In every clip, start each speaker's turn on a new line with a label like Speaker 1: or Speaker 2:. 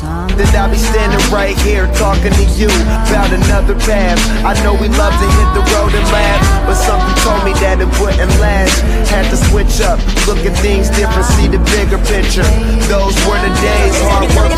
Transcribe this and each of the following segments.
Speaker 1: Then I'll be standing right here talking to you about another path. I know we love to hit the road and laugh, but something told me that it wouldn't last. Had to switch up, look at things different, see the bigger picture. Those were the days, hard work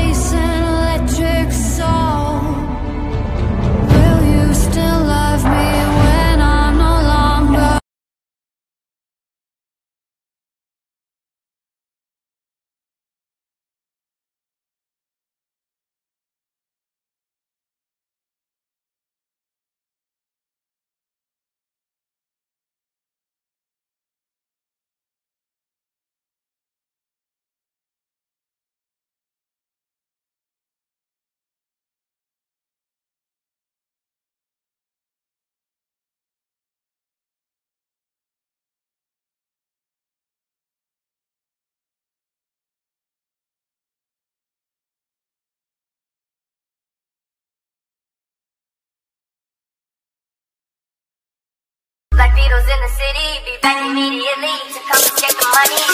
Speaker 2: in the city, be back immediately to come and get the money.